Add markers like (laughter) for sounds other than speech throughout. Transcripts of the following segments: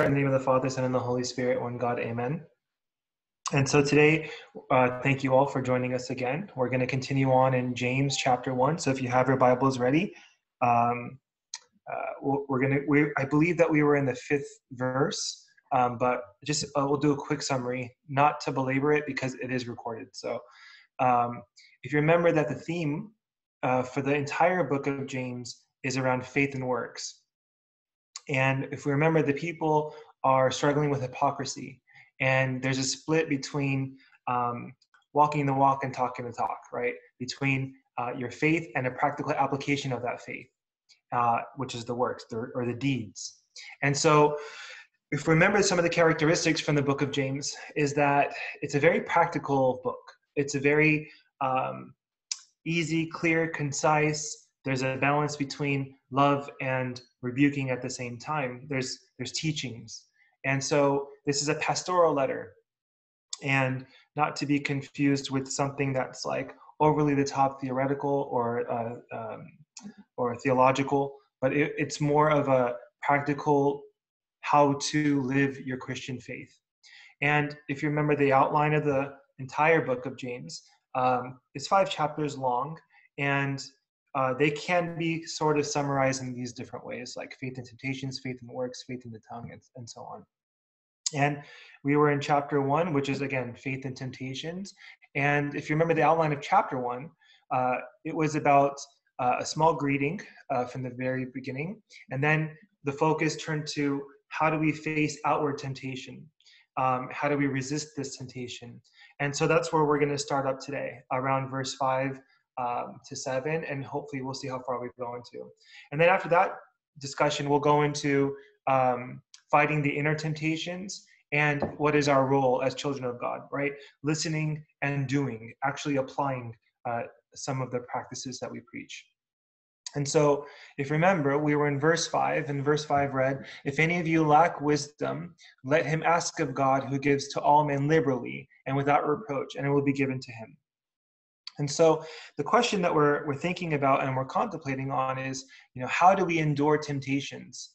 In the name of the Father, Son, and the Holy Spirit, one God, amen. And so today, uh, thank you all for joining us again. We're going to continue on in James chapter 1. So if you have your Bibles ready, um, uh, we're going to, I believe that we were in the fifth verse, um, but just uh, we'll do a quick summary, not to belabor it because it is recorded. So um, if you remember that the theme uh, for the entire book of James is around faith and works. And if we remember, the people are struggling with hypocrisy, and there's a split between um, walking the walk and talking the talk, right? Between uh, your faith and a practical application of that faith, uh, which is the works the, or the deeds. And so, if we remember some of the characteristics from the book of James, is that it's a very practical book. It's a very um, easy, clear, concise. There's a balance between love and rebuking at the same time. There's there's teachings, and so this is a pastoral letter, and not to be confused with something that's like overly the top theoretical or uh, um, or theological, but it, it's more of a practical how to live your Christian faith. And if you remember the outline of the entire book of James, um, it's five chapters long, and uh, they can be sort of summarized in these different ways, like faith and temptations, faith and works, faith in the tongue, and, and so on. And we were in chapter one, which is again faith and temptations. And if you remember the outline of chapter one, uh, it was about uh, a small greeting uh, from the very beginning, and then the focus turned to how do we face outward temptation? Um, how do we resist this temptation? And so that's where we're going to start up today, around verse five um, to seven, and hopefully we'll see how far we go into. And then after that discussion, we'll go into um, fighting the inner temptations and what is our role as children of God, right? Listening and doing, actually applying uh, some of the practices that we preach. And so, if you remember, we were in verse 5, and verse 5 read, If any of you lack wisdom, let him ask of God who gives to all men liberally and without reproach, and it will be given to him. And so the question that we're, we're thinking about and we're contemplating on is, you know, how do we endure temptations?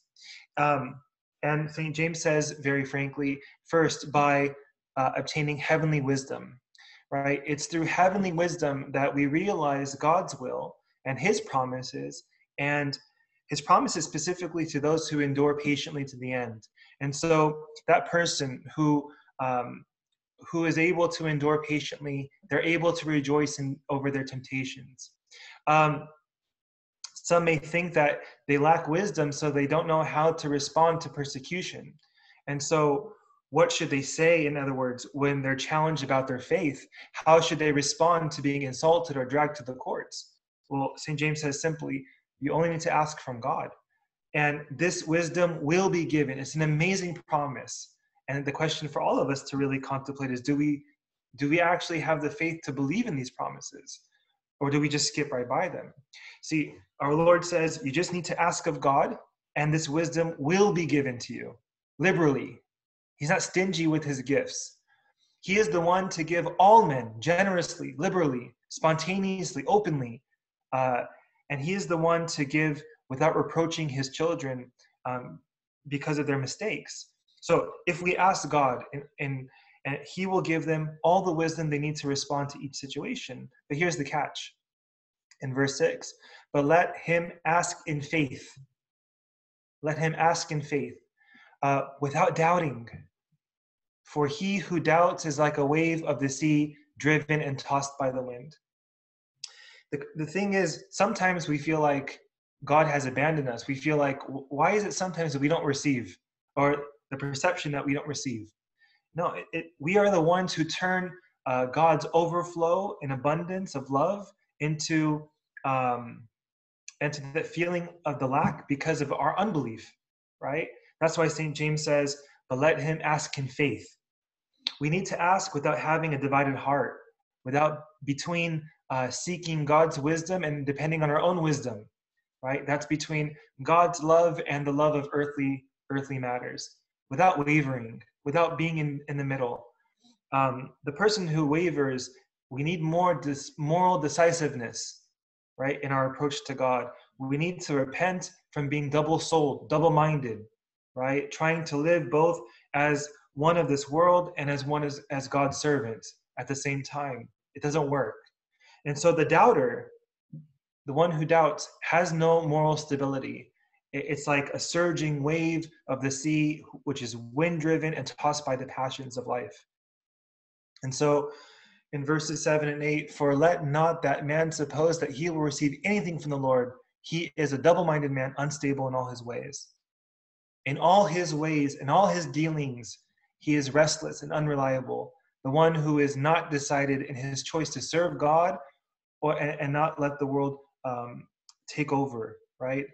Um, and St. James says very frankly, first by uh, obtaining heavenly wisdom, right? It's through heavenly wisdom that we realize God's will and his promises and his promises specifically to those who endure patiently to the end. And so that person who um, who is able to endure patiently, they're able to rejoice in, over their temptations. Um, some may think that they lack wisdom, so they don't know how to respond to persecution. And so, what should they say, in other words, when they're challenged about their faith? How should they respond to being insulted or dragged to the courts? Well, St. James says simply, you only need to ask from God. And this wisdom will be given. It's an amazing promise. And the question for all of us to really contemplate is do we do we actually have the faith to believe in these promises? Or do we just skip right by them? See, our Lord says you just need to ask of God, and this wisdom will be given to you liberally. He's not stingy with his gifts. He is the one to give all men generously, liberally, spontaneously, openly. Uh, and he is the one to give without reproaching his children um, because of their mistakes. So if we ask God, and, and, and He will give them all the wisdom they need to respond to each situation. But here's the catch in verse 6 But let him ask in faith. Let him ask in faith uh, without doubting. For he who doubts is like a wave of the sea driven and tossed by the wind. The, the thing is, sometimes we feel like God has abandoned us. We feel like, why is it sometimes that we don't receive? Or the perception that we don't receive. No, it, it, we are the ones who turn uh, God's overflow and abundance of love into um, into the feeling of the lack because of our unbelief, right? That's why St. James says, but let him ask in faith. We need to ask without having a divided heart, without between uh, seeking God's wisdom and depending on our own wisdom, right? That's between God's love and the love of earthly earthly matters without wavering, without being in, in the middle. Um, the person who wavers, we need more dis- moral decisiveness, right, in our approach to God. We need to repent from being double souled, double minded, right? Trying to live both as one of this world and as one as, as God's servant at the same time. It doesn't work. And so the doubter, the one who doubts, has no moral stability. It's like a surging wave of the sea, which is wind driven and tossed by the passions of life. And so in verses 7 and 8 For let not that man suppose that he will receive anything from the Lord. He is a double minded man, unstable in all his ways. In all his ways, in all his dealings, he is restless and unreliable. The one who is not decided in his choice to serve God or, and, and not let the world um, take over, right?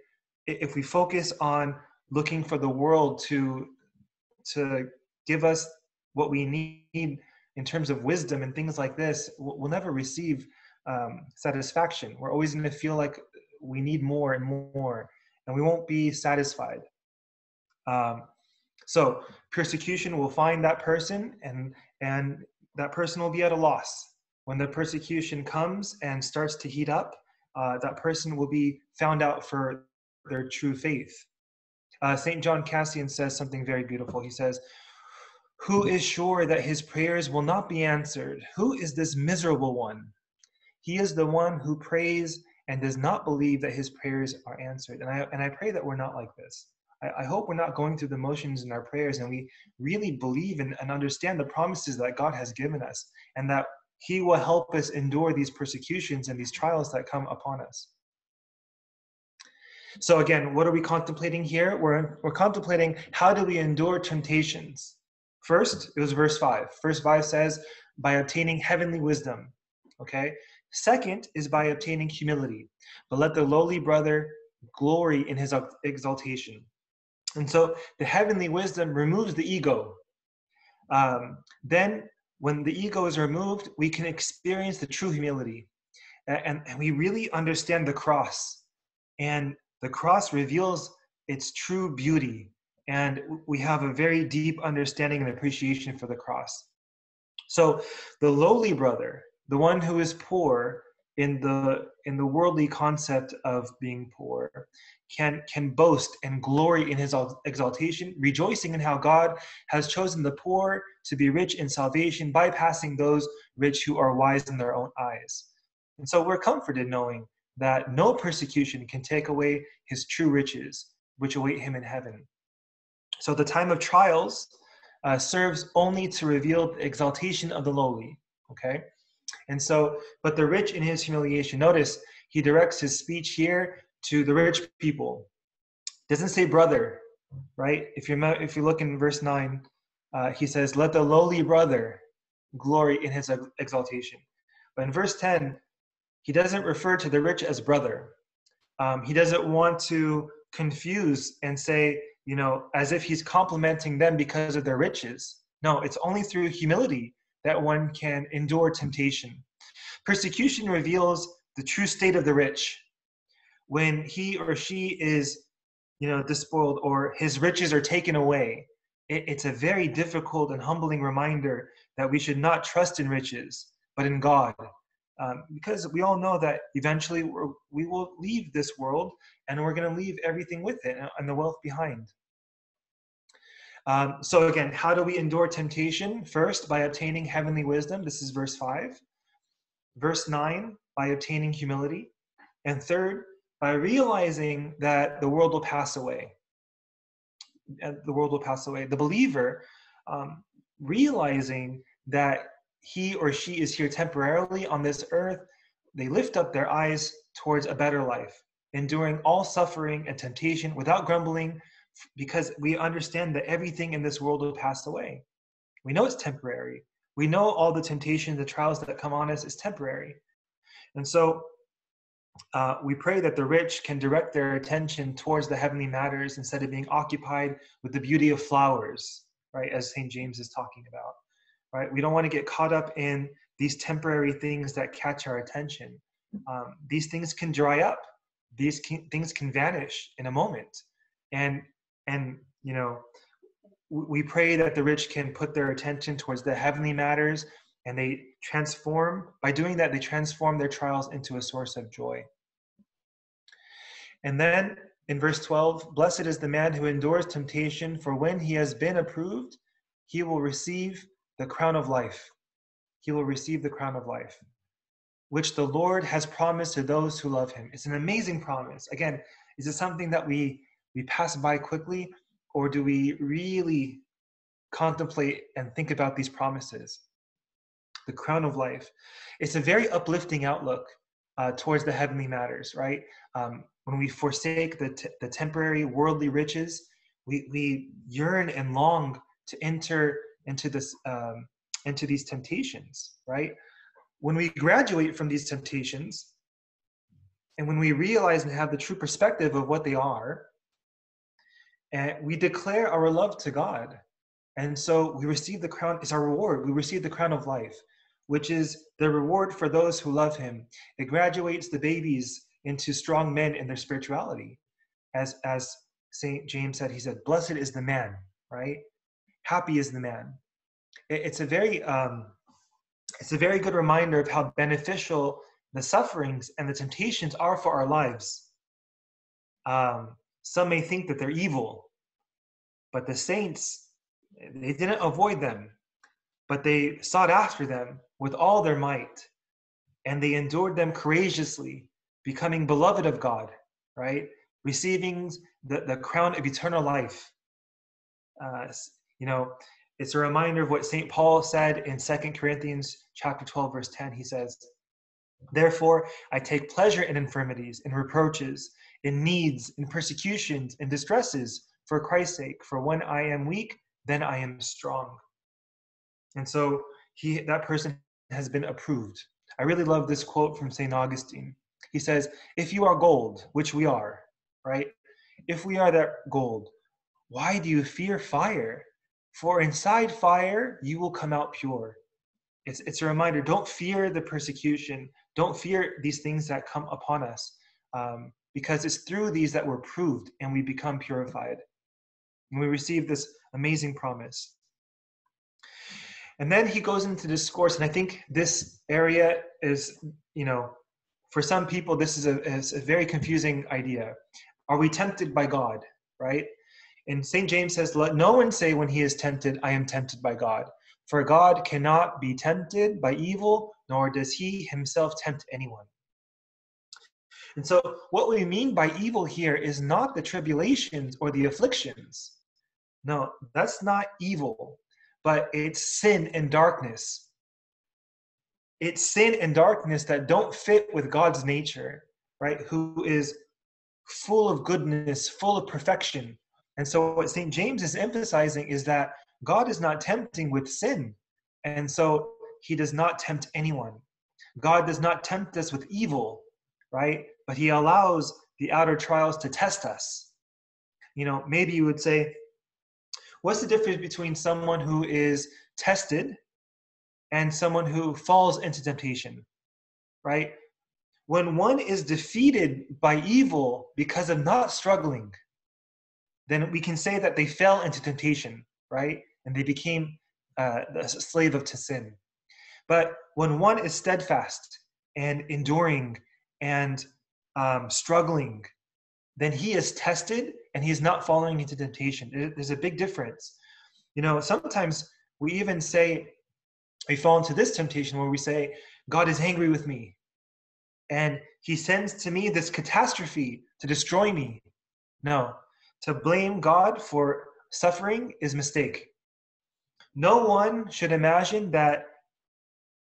If we focus on looking for the world to, to give us what we need in terms of wisdom and things like this, we'll never receive um, satisfaction. We're always going to feel like we need more and more, and we won't be satisfied. Um, so persecution will find that person, and and that person will be at a loss. When the persecution comes and starts to heat up, uh, that person will be found out for their true faith. Uh, St. John Cassian says something very beautiful. He says, who is sure that his prayers will not be answered? Who is this miserable one? He is the one who prays and does not believe that his prayers are answered. And I, and I pray that we're not like this. I, I hope we're not going through the motions in our prayers and we really believe and, and understand the promises that God has given us and that he will help us endure these persecutions and these trials that come upon us. So again, what are we contemplating here? We're, we're contemplating how do we endure temptations? First, it was verse 5. Verse 5 says, by obtaining heavenly wisdom. Okay? Second is by obtaining humility. But let the lowly brother glory in his exaltation. And so the heavenly wisdom removes the ego. Um, then, when the ego is removed, we can experience the true humility. And, and we really understand the cross. And the cross reveals its true beauty and we have a very deep understanding and appreciation for the cross. So the lowly brother, the one who is poor in the in the worldly concept of being poor, can can boast and glory in his exaltation, rejoicing in how God has chosen the poor to be rich in salvation, bypassing those rich who are wise in their own eyes. And so we're comforted knowing that no persecution can take away his true riches, which await him in heaven. So the time of trials uh, serves only to reveal the exaltation of the lowly. Okay? And so, but the rich in his humiliation, notice he directs his speech here to the rich people. Doesn't say brother, right? If you if you look in verse nine, uh, he says, "Let the lowly brother glory in his exaltation." But in verse ten, he doesn't refer to the rich as brother. Um, he doesn't want to confuse and say you know, as if he's complimenting them because of their riches. No, it's only through humility that one can endure temptation. Persecution reveals the true state of the rich. When he or she is, you know, despoiled or his riches are taken away, it, it's a very difficult and humbling reminder that we should not trust in riches, but in God. Um, because we all know that eventually we will leave this world and we're going to leave everything with it and the wealth behind. Um, so again, how do we endure temptation? First, by obtaining heavenly wisdom. This is verse 5. Verse 9, by obtaining humility. And third, by realizing that the world will pass away. The world will pass away. The believer, um, realizing that he or she is here temporarily on this earth, they lift up their eyes towards a better life, enduring all suffering and temptation without grumbling, because we understand that everything in this world will pass away. We know it's temporary. We know all the temptations, the trials that come on us is temporary. And so uh, we pray that the rich can direct their attention towards the heavenly matters instead of being occupied with the beauty of flowers, right? As St. James is talking about, right? We don't want to get caught up in these temporary things that catch our attention. Um, these things can dry up. These can, things can vanish in a moment. And and you know we pray that the rich can put their attention towards the heavenly matters and they transform by doing that they transform their trials into a source of joy and then in verse 12 Blessed is the man who endures temptation, for when he has been approved, he will receive the crown of life. He will receive the crown of life, which the Lord has promised to those who love him. It's an amazing promise. Again, is it something that we, we pass by quickly, or do we really contemplate and think about these promises? The crown of life. It's a very uplifting outlook uh, towards the heavenly matters, right? Um, when we forsake the, t- the temporary worldly riches, we, we yearn and long to enter into this um, into these temptations, right? When we graduate from these temptations, and when we realize and have the true perspective of what they are, and we declare our love to God, and so we receive the crown. It's our reward. We receive the crown of life, which is the reward for those who love Him. It graduates the babies into strong men in their spirituality. As, as St. James said, he said, Blessed is the man, right? Happy is the man. It's a very um, it's a very good reminder of how beneficial the sufferings and the temptations are for our lives. Um, some may think that they're evil, but the saints, they didn't avoid them, but they sought after them with all their might, and they endured them courageously becoming beloved of God, right? Receiving the, the crown of eternal life. Uh, you know, it's a reminder of what St. Paul said in Second Corinthians chapter 12, verse 10. He says, Therefore, I take pleasure in infirmities, in reproaches, in needs, in persecutions, in distresses, for Christ's sake. For when I am weak, then I am strong. And so he that person has been approved. I really love this quote from St. Augustine. He says, If you are gold, which we are, right? If we are that gold, why do you fear fire? For inside fire, you will come out pure. It's, it's a reminder don't fear the persecution, don't fear these things that come upon us, um, because it's through these that we're proved and we become purified. And we receive this amazing promise. And then he goes into discourse, and I think this area is, you know, for some people, this is a, is a very confusing idea. Are we tempted by God, right? And St. James says, Let no one say when he is tempted, I am tempted by God. For God cannot be tempted by evil, nor does he himself tempt anyone. And so, what we mean by evil here is not the tribulations or the afflictions. No, that's not evil, but it's sin and darkness it's sin and darkness that don't fit with God's nature, right? Who is full of goodness, full of perfection. And so, what St. James is emphasizing is that God is not tempting with sin. And so, he does not tempt anyone. God does not tempt us with evil, right? But he allows the outer trials to test us. You know, maybe you would say, what's the difference between someone who is tested and someone who falls into temptation, right? When one is defeated by evil because of not struggling, then we can say that they fell into temptation, right? And they became uh, a slave of to sin. But when one is steadfast and enduring and um, struggling, then he is tested and he is not falling into temptation. There's a big difference. You know, sometimes we even say we fall into this temptation where we say, God is angry with me. And he sends to me this catastrophe to destroy me. No, to blame God for suffering is mistake. No one should imagine that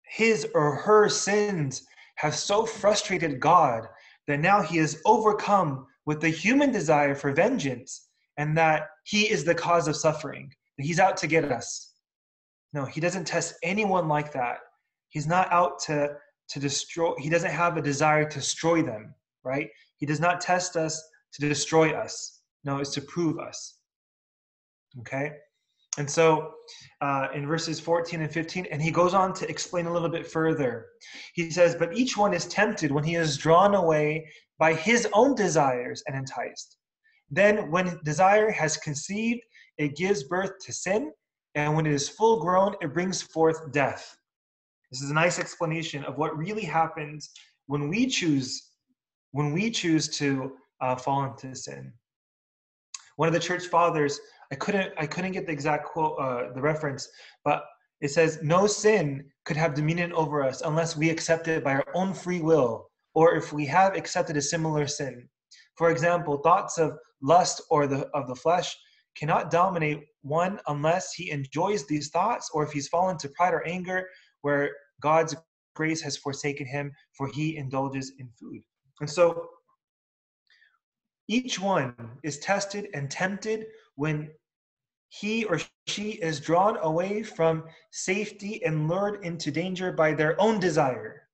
his or her sins have so frustrated God that now he is overcome with the human desire for vengeance and that he is the cause of suffering. He's out to get us. No, he doesn't test anyone like that. He's not out to to destroy. He doesn't have a desire to destroy them, right? He does not test us to destroy us. No, it's to prove us. Okay? And so uh, in verses 14 and 15, and he goes on to explain a little bit further. He says, But each one is tempted when he is drawn away by his own desires and enticed. Then, when desire has conceived, it gives birth to sin, and when it is full grown, it brings forth death. This is a nice explanation of what really happens when we choose when we choose to uh, fall into sin. One of the church fathers, I couldn't I couldn't get the exact quote, uh, the reference, but it says, "No sin could have dominion over us unless we accept it by our own free will, or if we have accepted a similar sin. For example, thoughts of lust or the of the flesh cannot dominate one unless he enjoys these thoughts or if he's fallen to pride or anger where God's grace has forsaken him for he indulges in food. And so each one is tested and tempted when he or she is drawn away from safety and lured into danger by their own desire.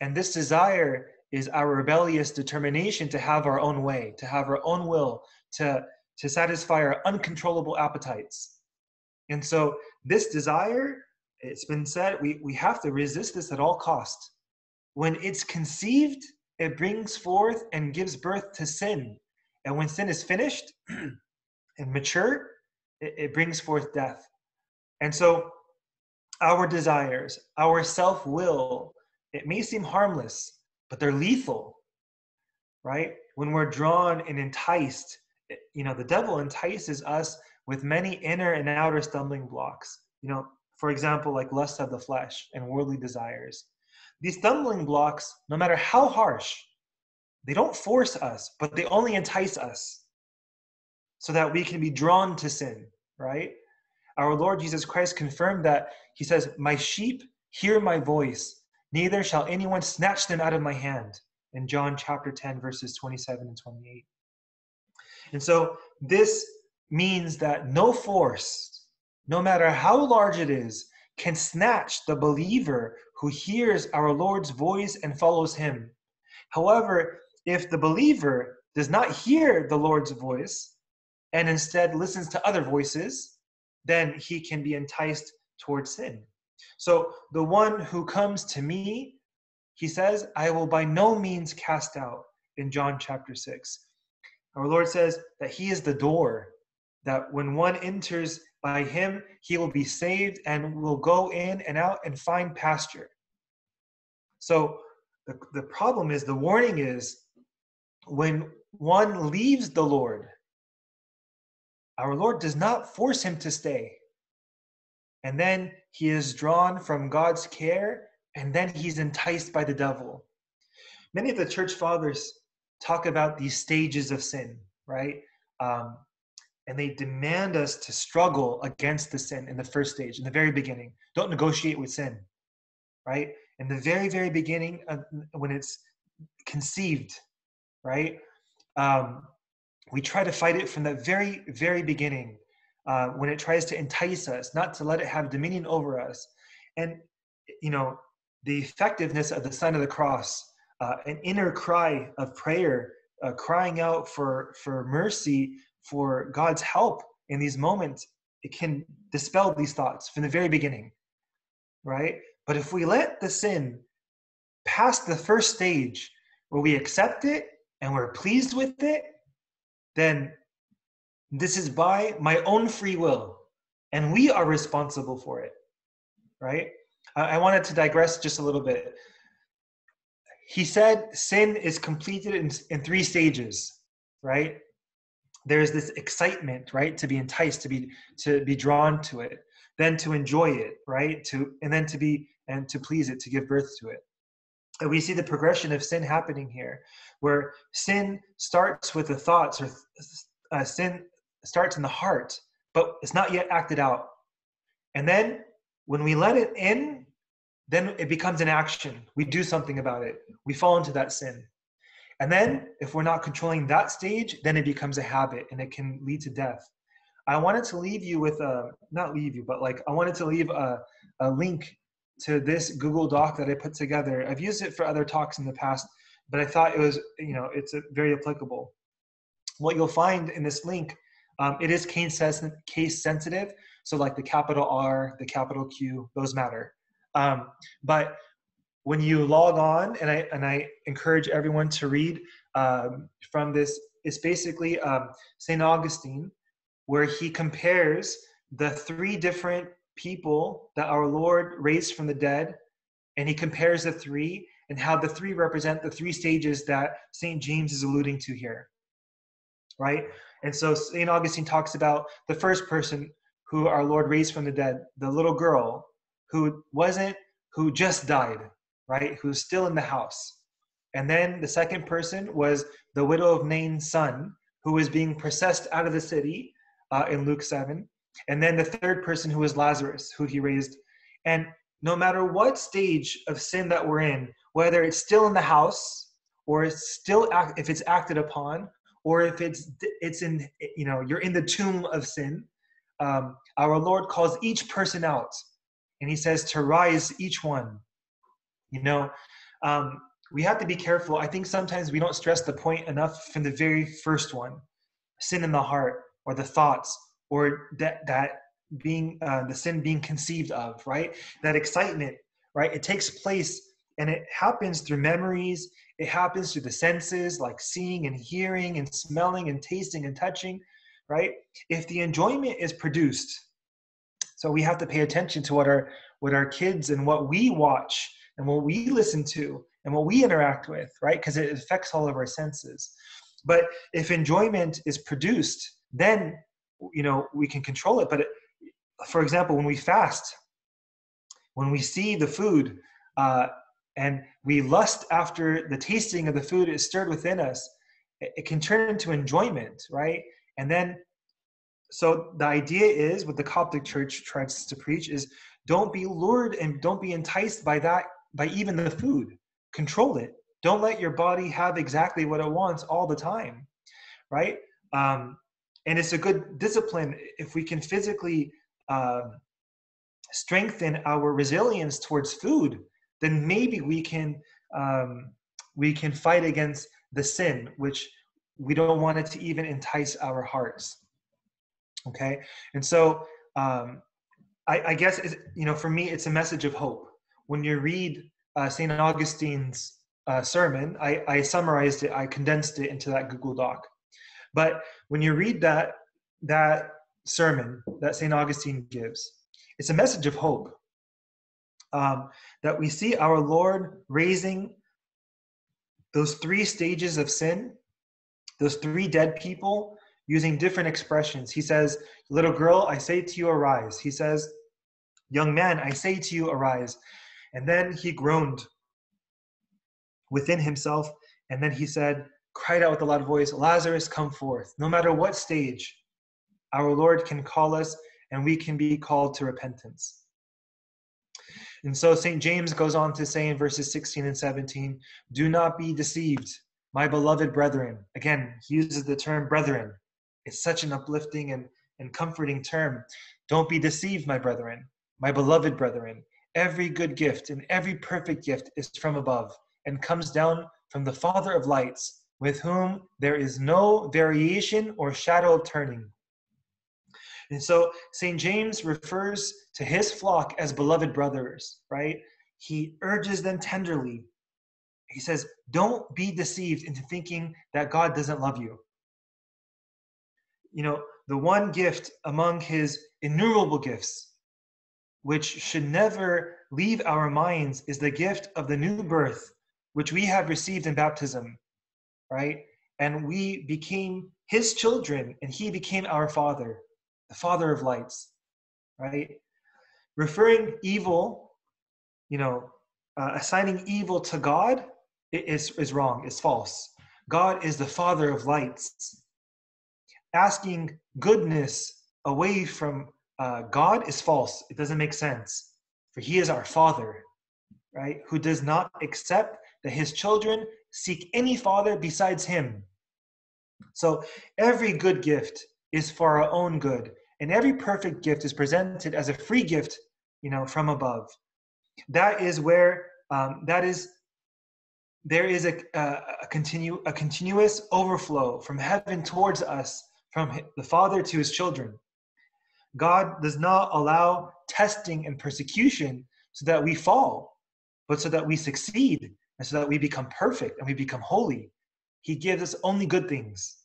And this desire is our rebellious determination to have our own way, to have our own will, to to satisfy our uncontrollable appetites. And so, this desire, it's been said, we, we have to resist this at all costs. When it's conceived, it brings forth and gives birth to sin. And when sin is finished (clears throat) and mature, it, it brings forth death. And so, our desires, our self will, it may seem harmless, but they're lethal, right? When we're drawn and enticed you know the devil entices us with many inner and outer stumbling blocks you know for example like lust of the flesh and worldly desires these stumbling blocks no matter how harsh they don't force us but they only entice us so that we can be drawn to sin right? Our lord jesus christ confirmed that. He says my sheep hear my voice neither shall anyone snatch them out of my hand in john chapter 10 verses 27 and 28 and so this means that no force, no matter how large it is, can snatch the believer who hears our Lord's voice and follows him. However, if the believer does not hear the Lord's voice and instead listens to other voices, then he can be enticed towards sin. So the one who comes to me, he says, I will by no means cast out in John chapter 6. Our Lord says that He is the door, that when one enters by Him, he will be saved and will go in and out and find pasture. So the, the problem is, the warning is when one leaves the Lord, our Lord does not force him to stay. And then he is drawn from God's care, and then he's enticed by the devil. Many of the church fathers talk about these stages of sin, right? Um, and they demand us to struggle against the sin in the first stage, in the very beginning. Don't negotiate with sin, right? In the very, very beginning, uh, when it's conceived, right? Um, we try to fight it from the very, very beginning uh, when it tries to entice us, not to let it have dominion over us. And, you know, the effectiveness of the sign of the cross uh, an inner cry of prayer, uh, crying out for for mercy, for God's help in these moments, it can dispel these thoughts from the very beginning, right? But if we let the sin pass the first stage where we accept it and we're pleased with it, then this is by my own free will, and we are responsible for it, right? I wanted to digress just a little bit he said sin is completed in, in three stages, right? There's this excitement, right? To be enticed, to be to be drawn to it, then to enjoy it, right? To and then to be and to please it, to give birth to it. And we see the progression of sin happening here, where sin starts with the thoughts, or uh, sin starts in the heart, but it's not yet acted out. And then when we let it in, then it becomes an action. We do something about it. We fall into that sin. And then, if we're not controlling that stage, then it becomes a habit and it can lead to death. I wanted to leave you with a, not leave you, but like I wanted to leave a, a link to this Google Doc that I put together. I've used it for other talks in the past, but I thought it was, you know, it's very applicable. What you'll find in this link, um, it is case sensitive. So like the capital R, the capital Q, those matter. Um, but when you log on, and I and I encourage everyone to read um, from this. It's basically um, Saint Augustine, where he compares the three different people that our Lord raised from the dead, and he compares the three, and how the three represent the three stages that St. James is alluding to here. Right? And so St. Augustine talks about the first person who our Lord raised from the dead, the little girl who wasn't, who just died, right? Who's still in the house. And then the second person was the widow of Nain's son, who was being processed out of the city uh, in Luke 7. And then the third person who was Lazarus, who he raised. And no matter what stage of sin that we're in, whether it's still in the house or it's still act, if it's acted upon or if it's it's in you know you're in the tomb of sin um, our lord calls each person out and he says to rise each one you know um, we have to be careful. I think sometimes we don't stress the point enough from the very first one sin in the heart or the thoughts or that that being uh, the sin being conceived of right? That excitement right? It takes place and it happens through memories. It happens through the senses like seeing and hearing and smelling and tasting and touching right? If the enjoyment is produced so we have to pay attention to what our what our kids and what we watch and what we listen to and what we interact with right? Because it affects all of our senses. But if enjoyment is produced then you know we can control it. But it, for example when we fast when we see the food uh, and we lust after the tasting of the food is stirred within us, it, can turn into enjoyment, right? And then, so the idea is what the Coptic Church tries to preach is don't be lured and don't be enticed by that, by even the food. Control it. Don't let your body have exactly what it wants all the time, right? Um, and it's a good discipline if we can physically uh, strengthen our resilience towards food then maybe we can um, we can fight against the sin which we don't want it to even entice our hearts okay and so um, I, I, guess you know for me it's a message of hope when you read uh, st augustine's uh, sermon I, I summarized it i condensed it into that google doc but when you read that that sermon that st augustine gives it's a message of hope um, that we see our Lord raising those three stages of sin, those three dead people, using different expressions. He says, Little girl, I say to you, arise. He says, Young man, I say to you, arise. And then he groaned within himself, and then he said, cried out with a loud voice, Lazarus, come forth. No matter what stage, our Lord can call us, and we can be called to repentance. And so St. James goes on to say in verses 16 and 17, Do not be deceived, my beloved brethren. Again, he uses the term brethren. It's such an uplifting and, and comforting term. Don't be deceived, my brethren, my beloved brethren. Every good gift and every perfect gift is from above and comes down from the Father of lights, with whom there is no variation or shadow of turning. And so St. James refers to his flock as beloved brothers, right? He urges them tenderly. He says, Don't be deceived into thinking that God doesn't love you. You know, the one gift among his innumerable gifts, which should never leave our minds, is the gift of the new birth, which we have received in baptism, right? And we became his children, and he became our father the father of lights, right? Referring evil, you know, uh, assigning evil to God is, is wrong, is false. God is the father of lights. Asking goodness away from uh, God is false. It doesn't make sense. For he is our father, right? Who does not accept that his children seek any father besides him. So every good gift is for our own good. And every perfect gift is presented as a free gift, you know, from above. That is where um, that is there is a, a, a, continue, a continuous overflow from heaven towards us, from the Father to his children. God does not allow testing and persecution so that we fall, but so that we succeed and so that we become perfect and we become holy. He gives us only good things.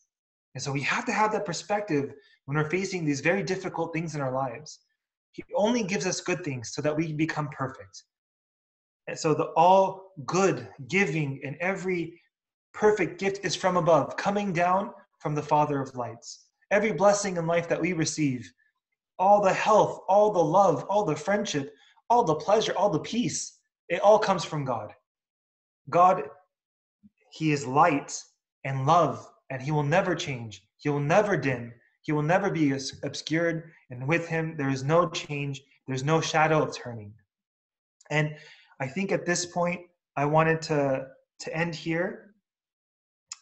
And so we have to have that perspective when we're facing these very difficult things in our lives. He only gives us good things so that we become perfect. And so the all good giving and every perfect gift is from above, coming down from the Father of lights. Every blessing in life that we receive, all the health, all the love, all the friendship, all the pleasure, all the peace, it all comes from God. God, He is light and love, and He will never change. He will never dim. He will never be obscured. And with Him, there is no change. There's no shadow of turning. And I think at this point, I wanted to, to end here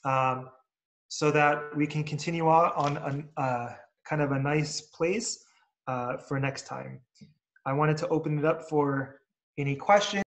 um, so that we can continue on, on uh, kind of a nice place uh, for next time. I wanted to open it up for any questions.